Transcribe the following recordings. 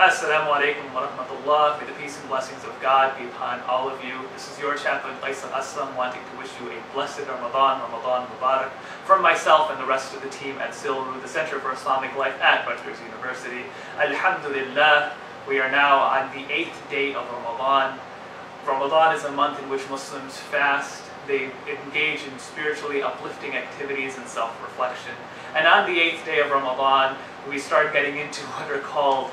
Assalamu alaikum wa rahmatullah. May the peace and blessings of God be upon all of you. This is your chaplain Kaiser Aslam wanting to wish you a blessed Ramadan, Ramadan Mubarak, from myself and the rest of the team at CILRU, the Center for Islamic Life at Rutgers University. Alhamdulillah, we are now on the eighth day of Ramadan. Ramadan is a month in which Muslims fast, they engage in spiritually uplifting activities and self-reflection. And on the eighth day of Ramadan, we start getting into what are called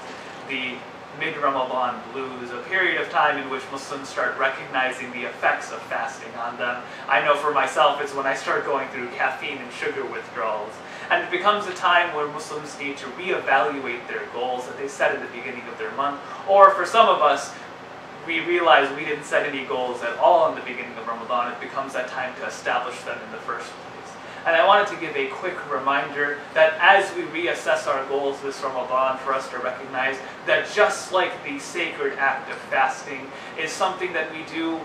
the mid-Ramadan blues, a period of time in which Muslims start recognizing the effects of fasting on them. I know for myself, it's when I start going through caffeine and sugar withdrawals. And it becomes a time where Muslims need to reevaluate their goals that they set at the beginning of their month. Or for some of us, we realize we didn't set any goals at all in the beginning of Ramadan. It becomes that time to establish them in the first place. And I wanted to give a quick reminder that as we reassess our goals this Ramadan, for us to recognize that just like the sacred act of fasting is something that we do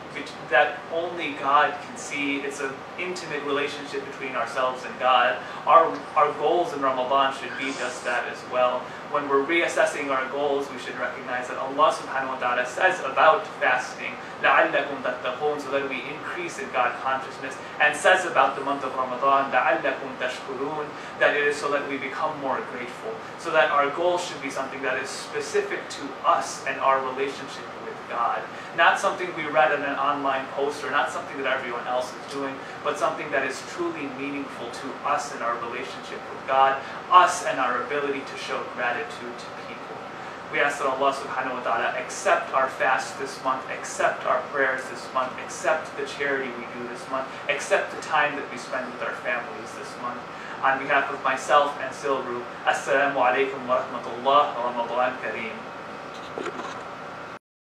that only God can see, it's an intimate relationship between ourselves and God, our, our goals in Ramadan should be just that as well when we're reassessing our goals, we should recognize that Allah subhanahu wa ta'ala says about fasting, لَعَلَّكُمْ تَتَّقُونَ so that we increase in God consciousness, and says about the month of Ramadan, لَعَلَّكُمْ تَشْكُرُونَ that it is so that we become more grateful. So that our goal should be something that is specific to us and our relationship God. Not something we read in an online post or not something that everyone else is doing, but something that is truly meaningful to us and our relationship with God, us and our ability to show gratitude to people. We ask that Allah subhanahu wa ta'ala accept our fast this month, accept our prayers this month, accept the charity we do this month, accept the time that we spend with our families this month. On behalf of myself and CILRU, Assalamu alaikum wa rahmatullah wa Ramadan Kareem.